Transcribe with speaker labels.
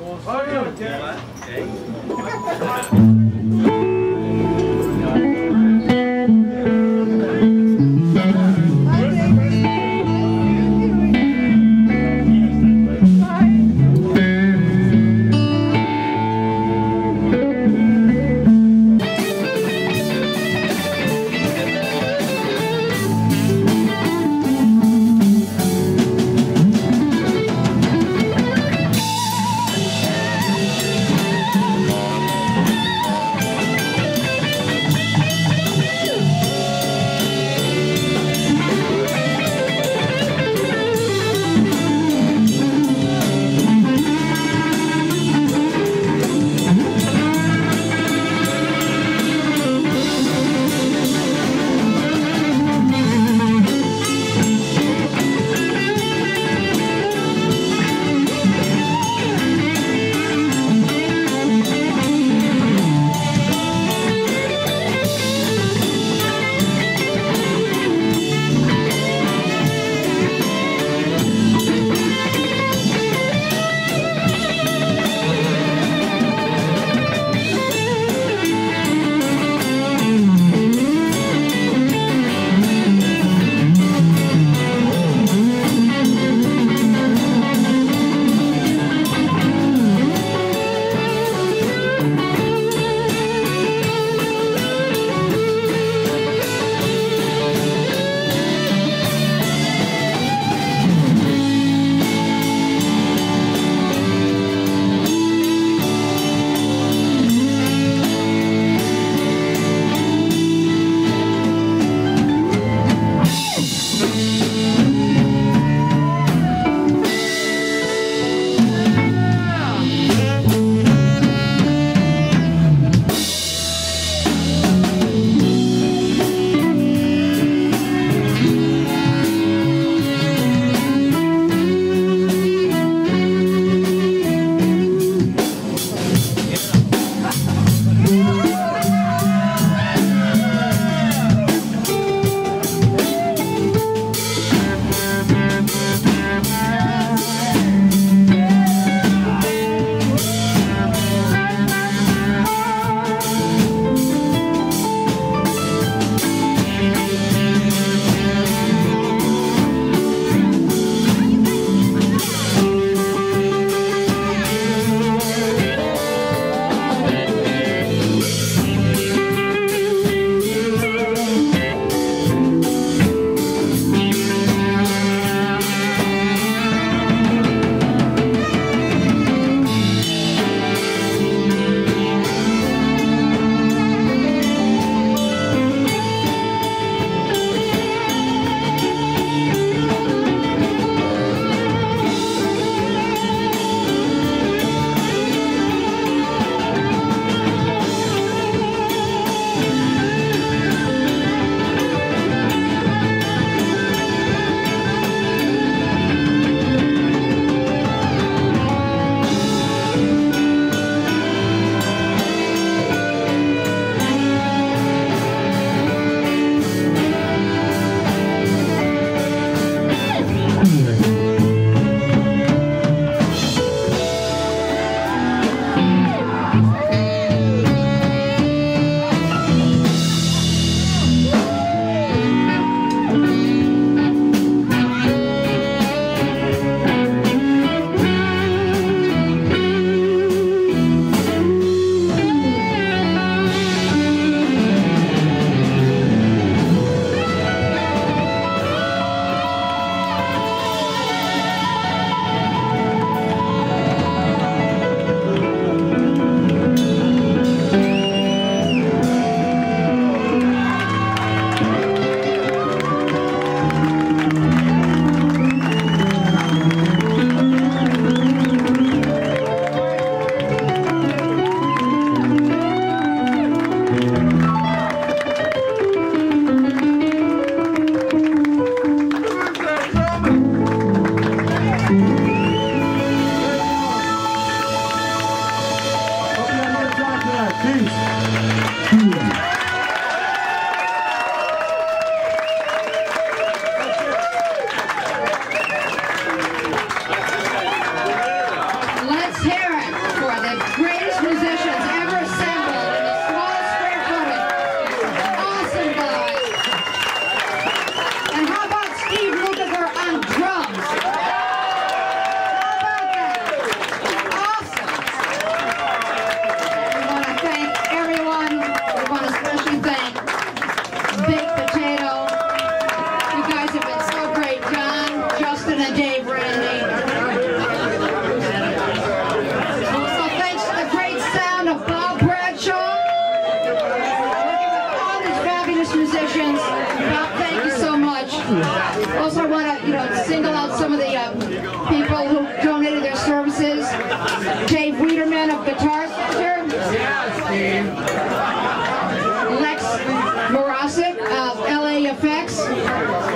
Speaker 1: Well, sorry, I'm Música people who donated their services. Dave Wiederman of Guitar Center. Lex Morosic of LA Effects.